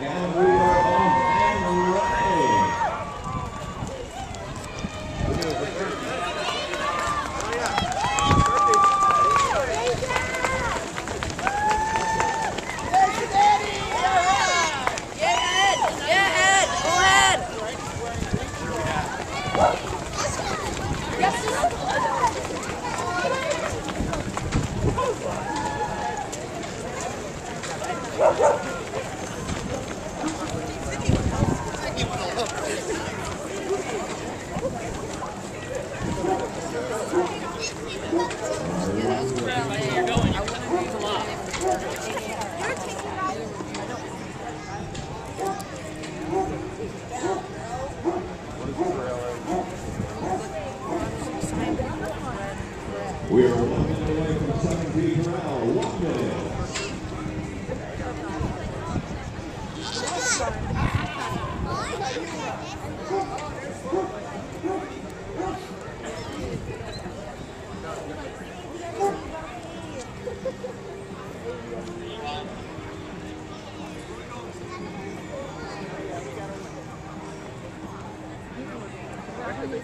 And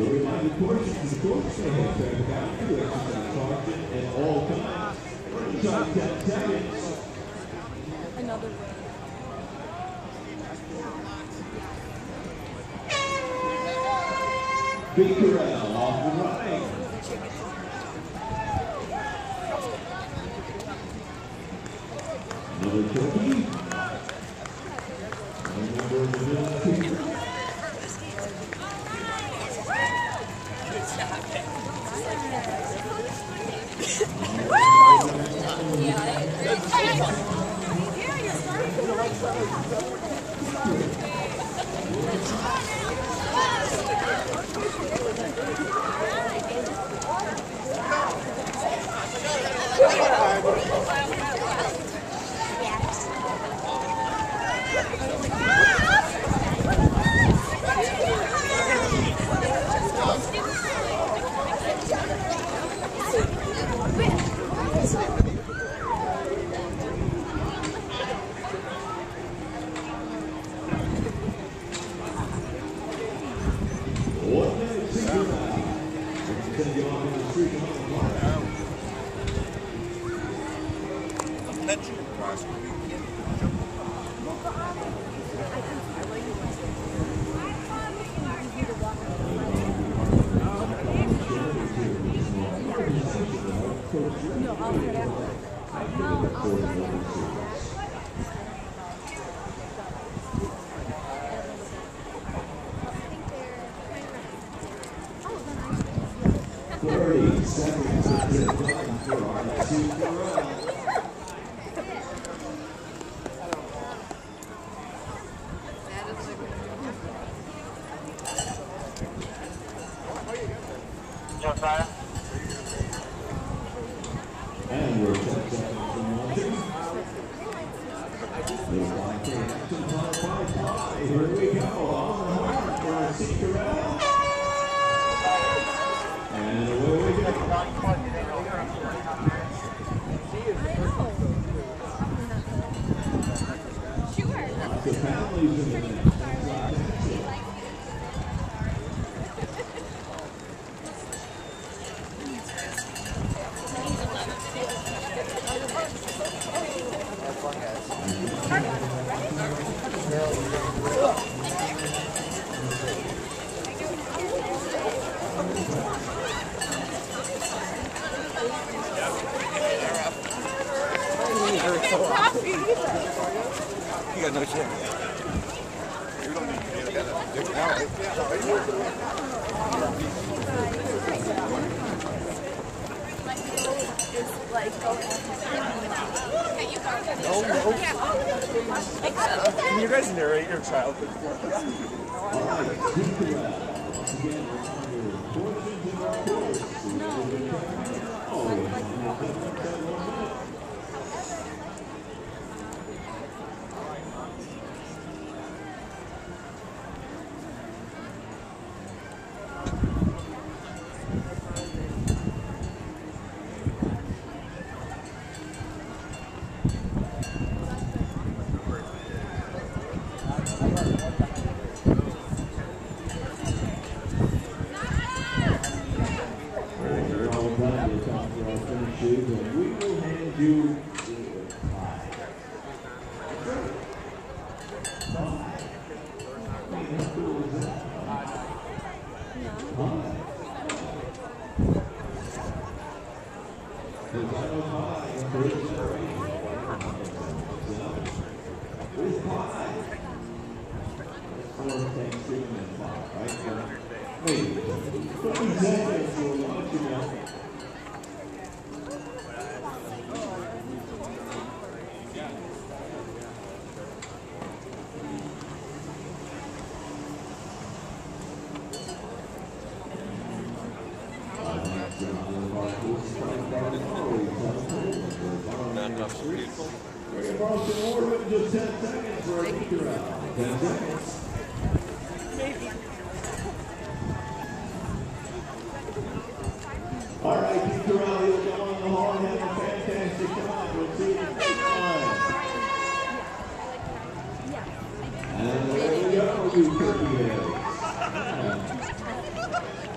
We'll remind the portions, of course, they have traffic out to exercise caution at all times. Shot ten seconds. Another way. Big Corral off the running. Another turkey. Another middle team. One minute, Big Corral. We'll continue on in the street on the block. Thirty seconds gets it done for our Big Corral. Josiah? And. Here we go. On the mark for Corral. Mix. Can you guys narrate your childhood Big Corral. once again, reminder, portions of our course. Always on the difference at one minute. We're all done with time for our finishes, and we will hand you the pie. Pie. I mean, how cool is that? Pie. There's no pie in third generation. Where's pie? Fourth Thanksgiving and pie, right? Wait, twenty seconds, we'll let you know. We're Boston Orwood, just ten seconds for a out. Ten seconds. All right, Pete Corral, you'll go on the horn, have a fantastic time. We'll see you next time. And there we go, you turkey heads.